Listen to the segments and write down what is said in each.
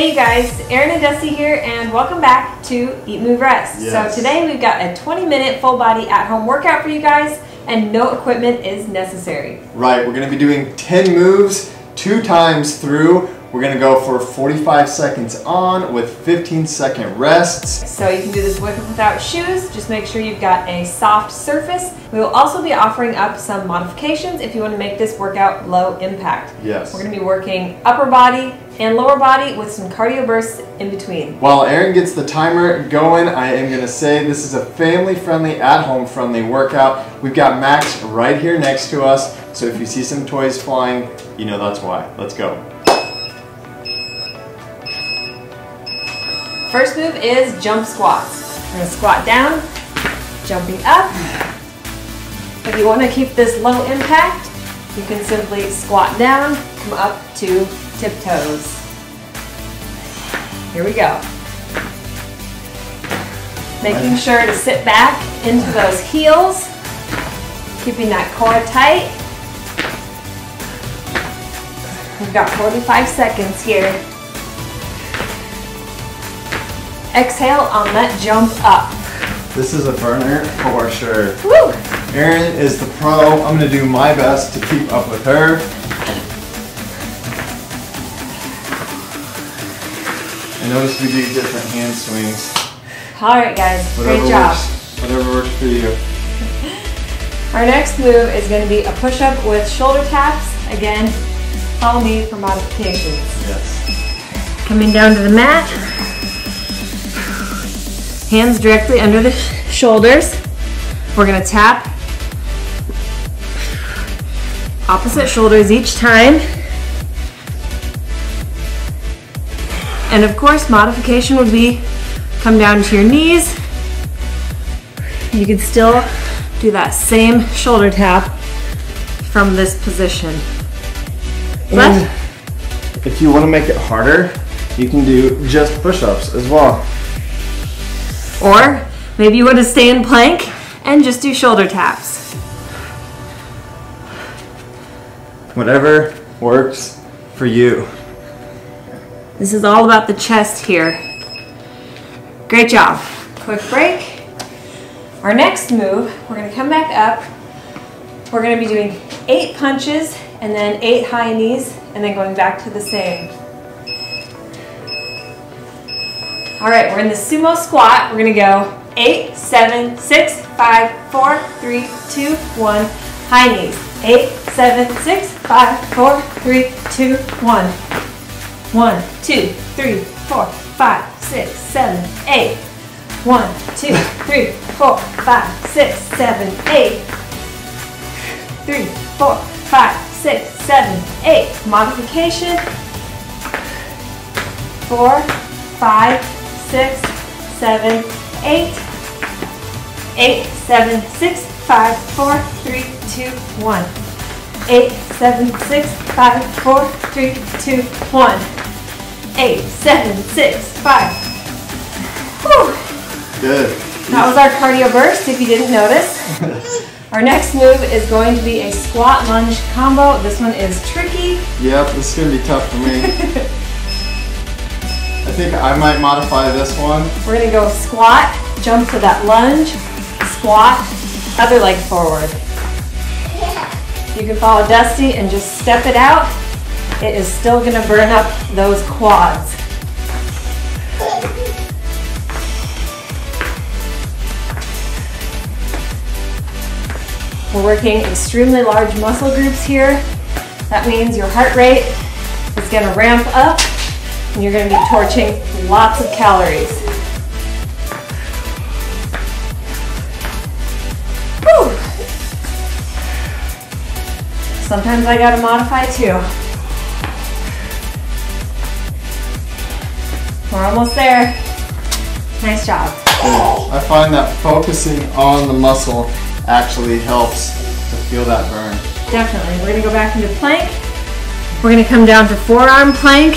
Hey you guys, Erin and Dusty here and welcome back to Eat Move Rest. Yes. So today we've got a 20 minute full body at home workout for you guys and no equipment is necessary. Right, we're gonna be doing 10 moves two times through. We're gonna go for 45 seconds on with 15 second rests. So you can do this with or without shoes, just make sure you've got a soft surface. We will also be offering up some modifications if you want to make this workout low impact. Yes. We're going to be working upper body and lower body with some cardio bursts in between. While Erin gets the timer going, I am gonna say this is a family friendly, at home friendly workout. We've got Max right here next to us, so if you see some toys flying, you know that's why. Let's go. First move is jump squats. We're gonna squat down, jumping up. If you wanna keep this low impact, you can simply squat down, come up to tiptoes. Here we go. Making sure to sit back into those heels, keeping that core tight. We've got 45 seconds here. Exhale on that jump up. This is a burner for sure. Woo! Erin is the pro. I'm gonna do my best to keep up with her. I noticed we do different hand swings. All right, guys, Whatever great job. works. Whatever works for you. Our next move is going to be a push-up with shoulder taps. Again, follow me for modifications. Yes. Coming down to the mat. Hands directly under the shoulders. We're going to tap opposite shoulders each time. And of course, modification would be come down to your knees. You can still do that same shoulder tap from this position. Left, if you want to make it harder, you can do just push-ups as well. or maybe you want to stay in plank and just do shoulder taps. Whatever works for you. This is all about the chest here. Great job. Quick break. Our next move, we're to come back up. We're to be doing eight punches and then eight high knees and then going back to the same. All right, we're in the sumo squat. We're to go eight, seven, six, five, four, three, two, one. High knees. Eight, seven, six, five, four, three, two, one. One, two, three, four, five, six, seven, eight. One, two, three, four, five, six, seven, eight. Three, four, five, six, seven, eight. Modification. Four, five, six, seven, eight. Eight, seven, six, five, four, three, two, one. Eight, seven, six, five, four, three, two, one. Eight, seven, six, five. Whew. Good. That was our cardio burst, if you didn't notice. Our next move is going to be a squat lunge combo. This one is tricky. Yep, this is gonna be tough for me. I think I might modify this one. We're gonna go squat, jump to that lunge, squat, other leg forward. You can follow Dusty and just step it out. It is still gonna burn up those quads. We're working extremely large muscle groups here. That means your heart rate is gonna ramp up and you're gonna be torching lots of calories. Whew. Sometimes I gotta modify too. We're almost there. Nice job. I find that focusing on the muscle actually helps to feel that burn. Definitely. We're gonna go back into plank. We're gonna come down to forearm plank.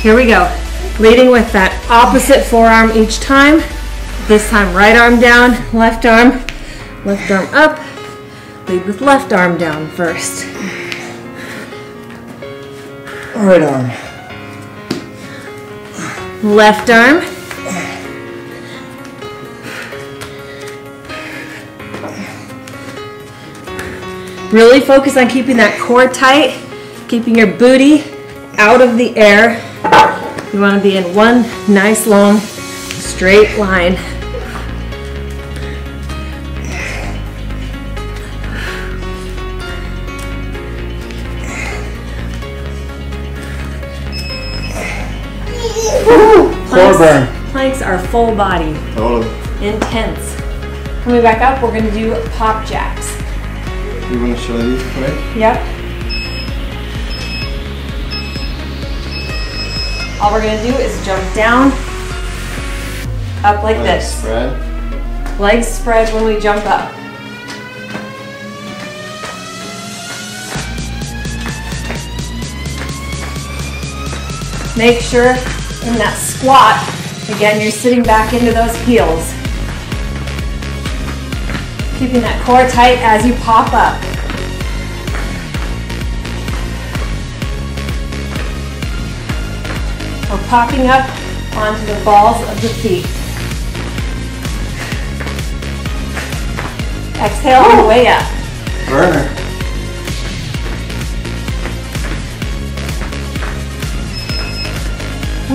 Here we go. Leading with that opposite forearm each time. This time right arm down, left arm, left arm up. Lead with left arm down first. Right arm. Left arm. Really focus on keeping that core tight, keeping your booty out of the air. You want to be in one nice long straight line. Core burn. Planks are full body, Totally. intense. Coming back up, we're gonna do pop jacks. You want to show these quick? Yep. All we're gonna do is jump down, up like Legs this. Spread. Legs spread when we jump up. Make sure in that squat, again, you're sitting back into those heels. Keeping that core tight as you pop up. We're popping up onto the balls of the feet. Exhale on the way up. Burner.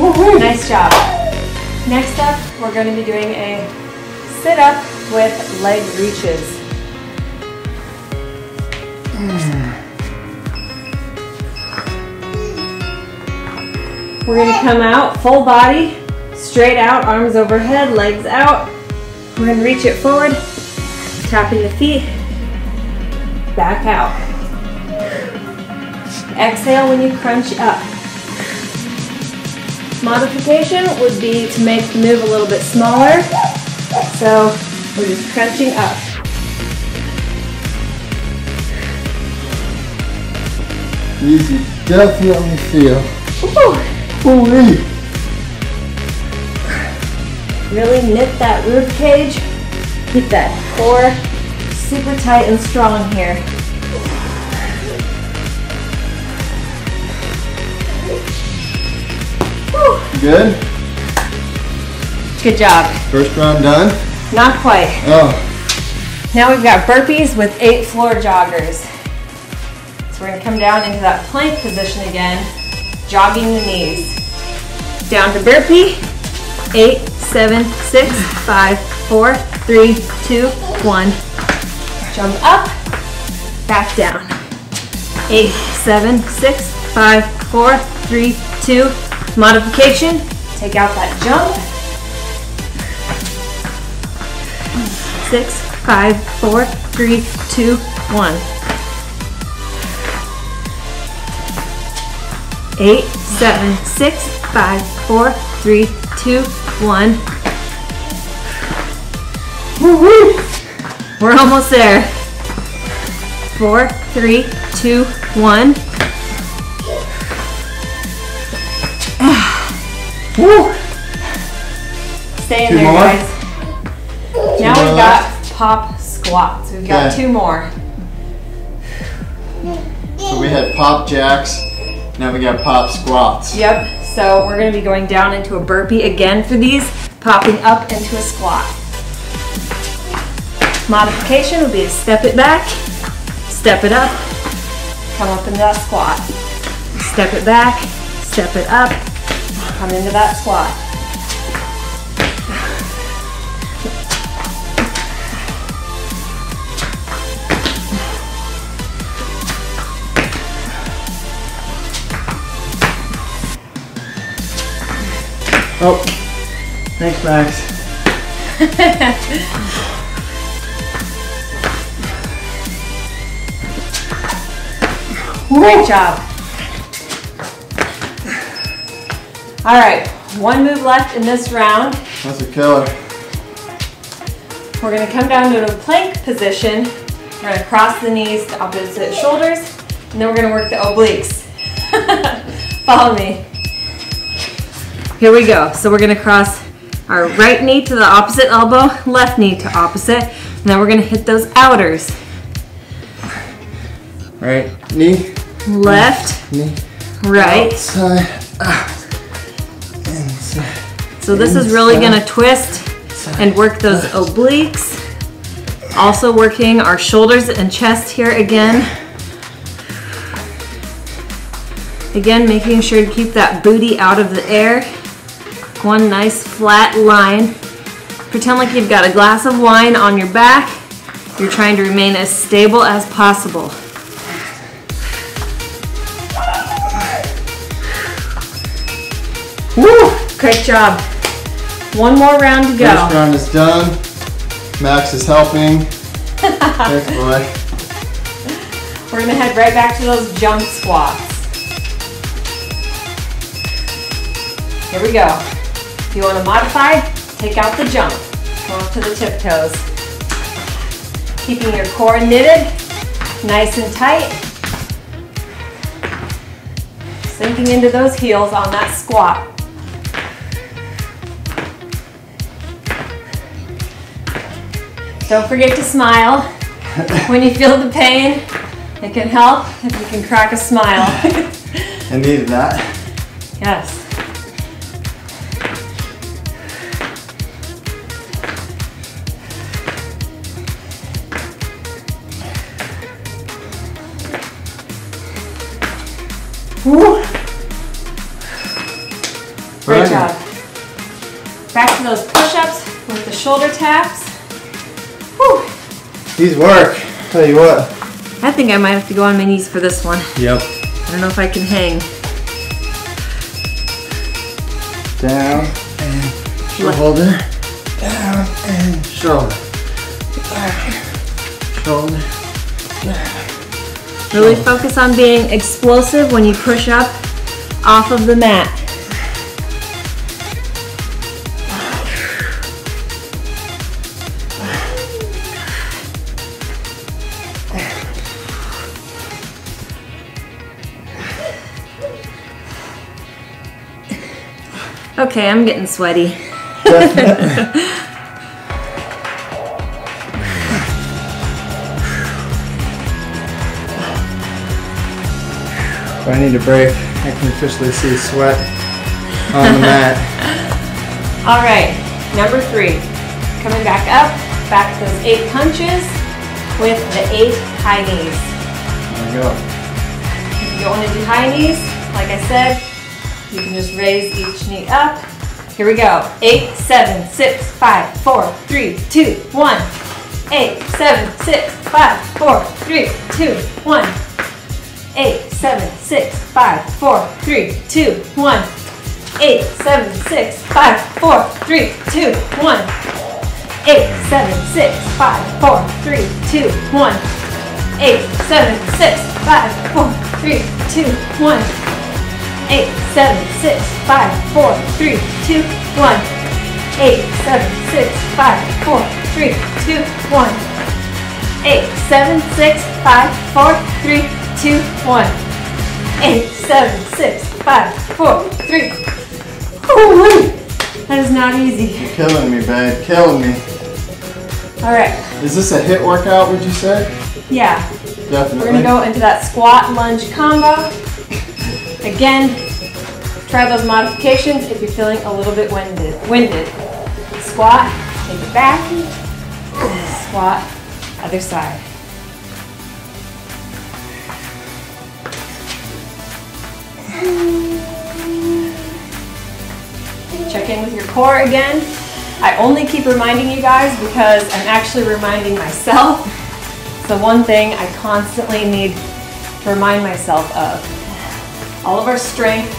Nice job. Next up, we're going to be doing a sit up with leg reaches. We're going to come out full body, straight out, arms overhead, legs out. We're going to reach it forward, tapping the feet, back out. Exhale when you crunch up. Modification would be to make the move a little bit smaller. So we're just crunching up. Easy. Definitely feel. Woo! Holy. Really knit that rib cage. Keep that core super tight and strong here. Good. Good job. First round done. Not quite. Oh. Now we've got burpees with eight floor joggers. So we're gonna come down into that plank position again, jogging the knees. Down to burpee. Eight, seven, six, five, four, three, two, one. Jump up, back down. Eight, seven, six, five, four, three, two. Modification. Take out that jump. Six, five, four, three, two, one. Eight, seven, six, five, four, three, two, one. We're almost there. Four, three, two, one. Woo. Stay in Two there, more? guys. Now more we've left? got pop squats. We've got Okay. two more. So we had pop jacks. Now we got pop squats. Yep. So we're going to be going down into a burpee again for these, popping up into a squat. Modification would be to step it back, step it up, come up into that squat. Step it back, step it up, come into that squat. Oh. Thanks, Max. Great job. All right, one move left in this round. That's a killer. We're gonna come down to a plank position. We're gonna cross the knees to opposite shoulders, and then we're gonna work the obliques. Follow me. Here we go. So we're gonna cross our right knee to the opposite elbow, left knee to opposite, and then we're gonna hit those outers. Right knee, Left, knee, Right. Outside, out, inside. So this is really gonna twist and work those obliques. Also working our shoulders and chest here again. Again, making sure to keep that booty out of the air. One nice flat line. Pretend like you've got a glass of wine on your back. You're trying to remain as stable as possible. Woo! Great job. One more round to go. First go. round is done. Max is helping. Thanks, boy. We're gonna head right back to those jump squats. Here we go. If you wanna modify, take out the jump. Come up to the tiptoes. Keeping your core knitted, nice and tight. Sinking into those heels on that squat. Don't forget to smile. When you feel the pain, it can help if you can crack a smile. I needed that. yes. Woo. Great Right. job. Back to those push-ups with the shoulder taps. Whew. These work. Tell you what. I think I might have to go on my knees for this one. Yep. I don't know if I can hang. Down and shoulder. Down and shoulder. Back. Shoulder. Really focus on being explosive when you push up off of the mat. Okay, I'm getting sweaty. If I need a break, I can officially see sweat on the mat. All right, number three. Coming back up, back to those eight punches with the eight high knees. There we go. If you don't want to do high knees, like I said, you can just raise each knee up. Here we go. Eight, seven, six, five, four, three, two, one. Eight, seven, six, five, four, three, two, one. Eight, seven, six, five, four, three, two, one. Eight, seven, six, five, four, three, two, one. Eight, seven, six, five, four, three, two, one. Eight, seven, six, five, four, three, two, one. Eight, seven, six, five, four, three, two, one. Eight, seven, six, five, four, three, two, one. Eight, seven, six, five, four, three, two, one. Eight, seven, six, five, four, three. Whew, that is not easy. You're Killing me, babe. Killing me. All right, Is this a HIIT workout, would you say? yeah, Definitely. We're gonna go into that squat lunge combo. Again, try those modifications if you're feeling a little bit winded. Winded. Squat, take it back. Squat, other side. Check in with your core again. I only keep reminding you guys because I'm actually reminding myself the one thing I constantly need to remind myself of. All of our strength,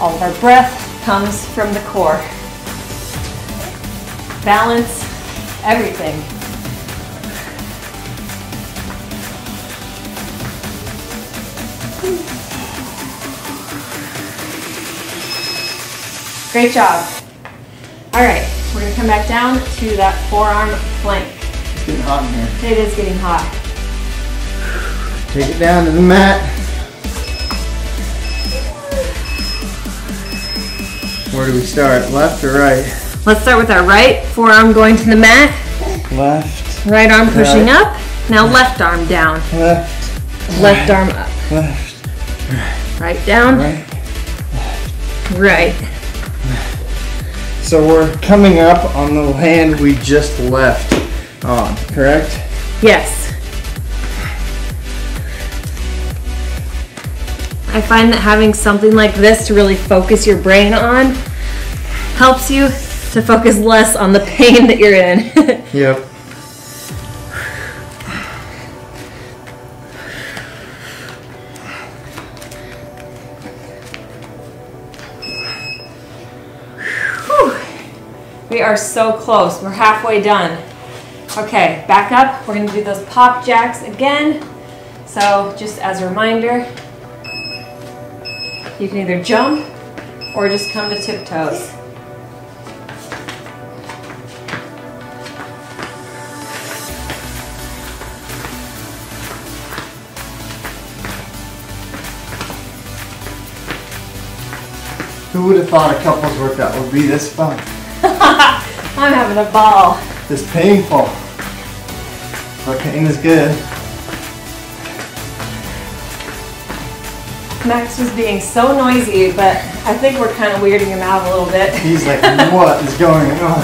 all of our breath comes from the core. Balance, everything. Great job. All right, we're gonna come back down to that forearm plank. It's getting hot in here. It is getting hot. Take it down to the mat. Where do we start? Left or right? Let's start with our right forearm going to the mat, Left, right arm pushing Right. up. Now left arm down, left, left arm up. left. Right down. Right. Right. So we're coming up on the land we just left on, correct? Yes. I find that having something like this to really focus your brain on helps you to focus less on the pain that you're in. Yep. we are so close. We're halfway done. Okay, back up. We're gonna do those pop jacks again. So just as a reminder, you can either jump or just come to tiptoes. Who would have thought a couples workout would be this fun? I'm having a ball. This painful. But pain is good. Max was being so noisy, but I think we're kind of weirding him out a little bit. He's like, what is going on?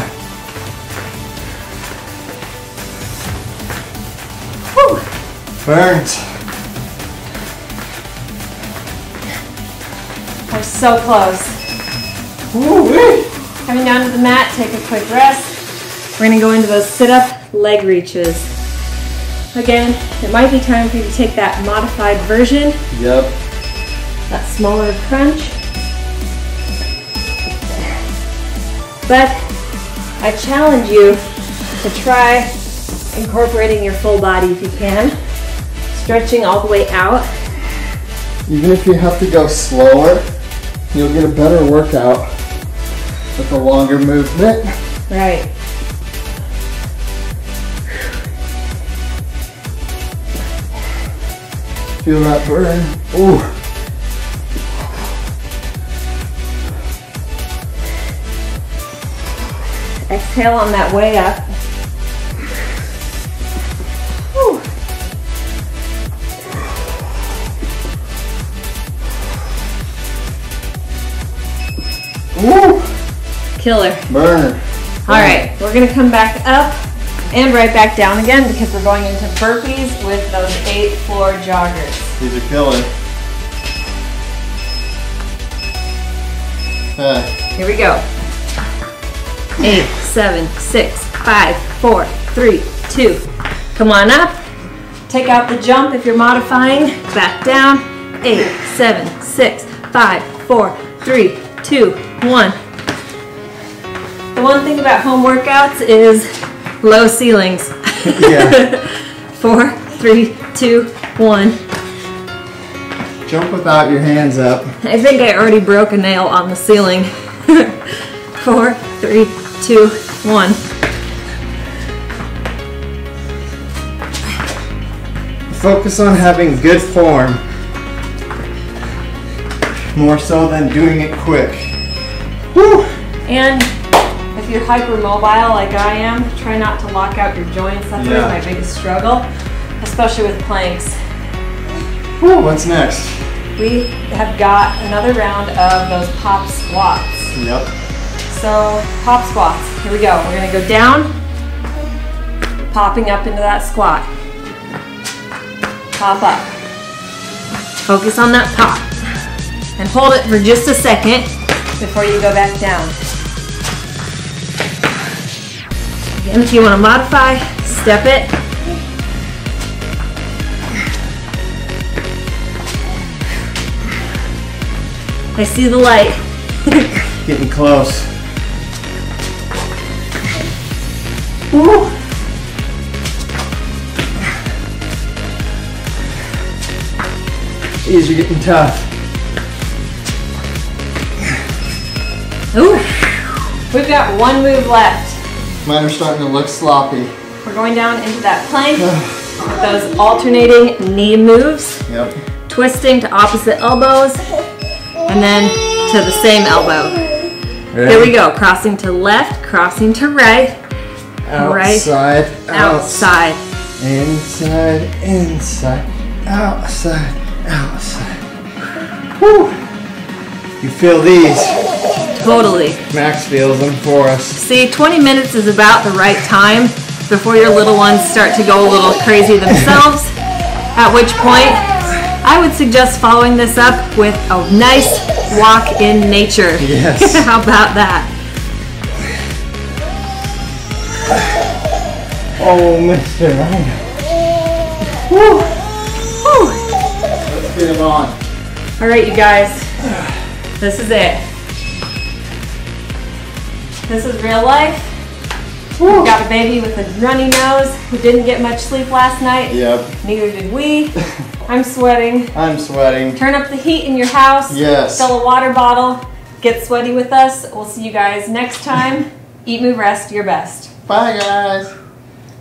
Whew, Burns. we're so close. Woo-wee. Coming down to the mat, take a quick rest. We're gonna go into those sit-up leg reaches. Again, it might be time for you to take that modified version, Yep. that smaller crunch. But I challenge you to try incorporating your full body if you can. Stretching all the way out. Even if you have to go slower, you'll get a better workout with a longer movement. Right. Feel that burn? Ooh. Exhale on that way up. Killer. Burner. All right, we're gonna come back up and right back down again because we're going into burpees with those eight floor joggers. These are killer. Hey. Here we go. Eight, seven, six, five, four, three, two. Come on up. Take out the jump if you're modifying. Back down. Eight, seven, six, five, four, three, two, one. One thing about home workouts is low ceilings. Yeah. Four, three, two, one. Jump without your hands up. I think I already broke a nail on the ceiling. Four, three, two, one. Focus on having good form. More so than doing it quick. Woo! And you're hypermobile like I am, try not to lock out your joints. That's Yeah. always my biggest struggle, especially with planks. Woo! What's next? We have got another round of those pop squats. Yep. So, pop squats. Here we go. We're gonna go down, popping up into that squat. Pop up. Focus on that pop. And hold it for just a second before you go back down. Again, if you wanna modify, step it. I see the light. Getting close. Woo. These are getting tough. Ooh. We've got one move left. Mine are starting to look sloppy. We're going down into that plank those alternating knee moves, Yep. twisting to opposite elbows, and then to the same elbow. Here we go, crossing to left, crossing to right, right, Outside, outside, outside. inside, inside, outside, outside. Whew. You feel these. Totally. Max feels them for us. See, 20 minutes is about the right time before your little ones start to go a little crazy themselves. At which point, I would suggest following this up with a nice walk in nature. Yes. How about that? Oh, Mr. Rhino. Whew. Let's get him on. All right, you guys, this is it. This is real life. We got a baby with a runny nose who didn't get much sleep last night. Yep. Neither did we. I'm sweating. I'm sweating. Turn up the heat in your house. Yes. Fill a water bottle. Get sweaty with us. We'll see you guys next time. Eat, move, rest your best. Bye, guys.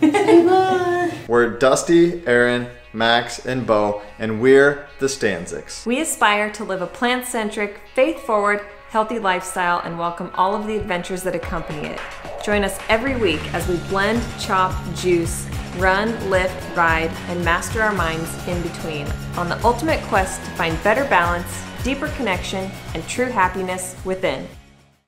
bye. We're Dusty, Erin, Max, and Bo, and we're the Stanczyks. We aspire to live a plant centric, faith forward, healthy lifestyle and welcome all of the adventures that accompany it. Join us every week as we blend, chop, juice, run, lift, ride, and master our minds in between on the ultimate quest to find better balance, deeper connection, and true happiness within.